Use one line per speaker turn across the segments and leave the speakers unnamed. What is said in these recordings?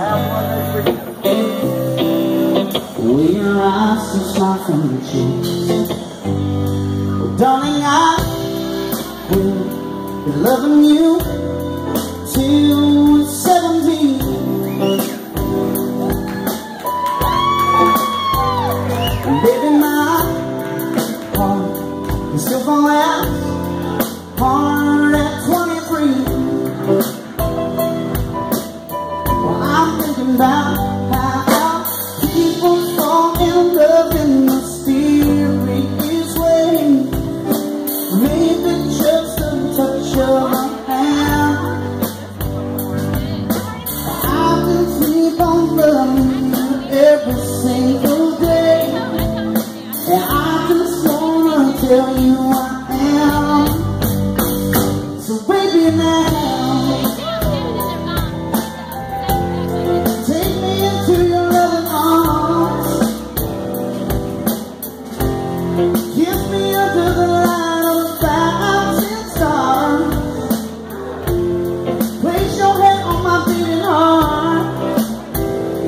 We are so far from the truth oh, Darling, I will be loving you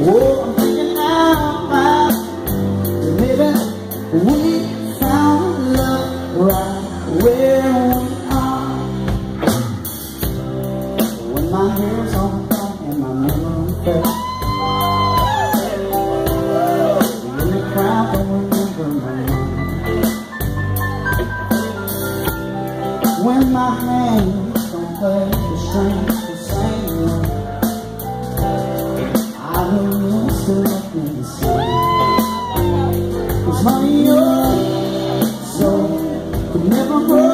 Oh, I'm thinking out loud. Maybe we found love right where we are. When my and my memory When my hands don't play the string. Never broke.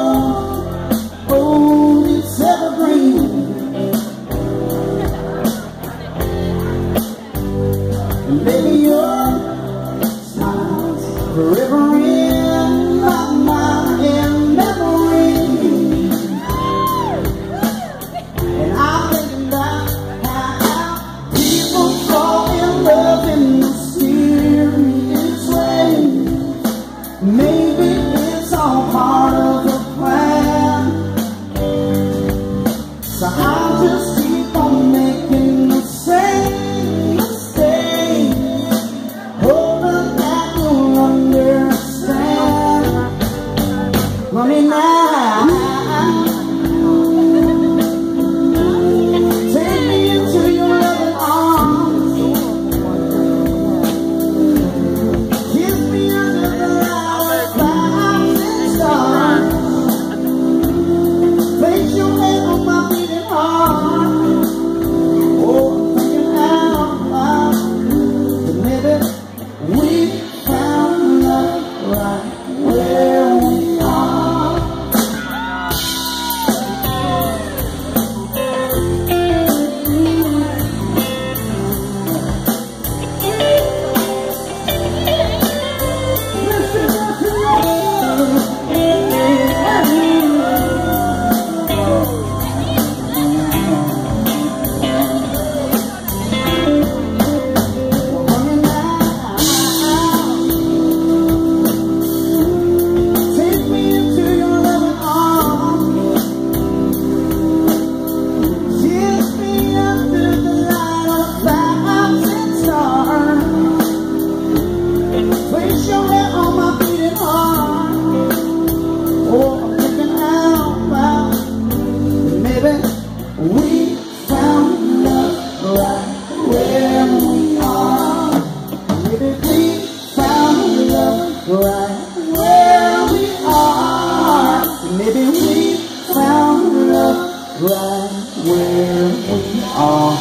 where we are. Maybe we found love right where we are.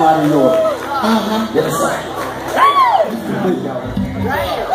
My Lord. Uh-huh. Yes. Right.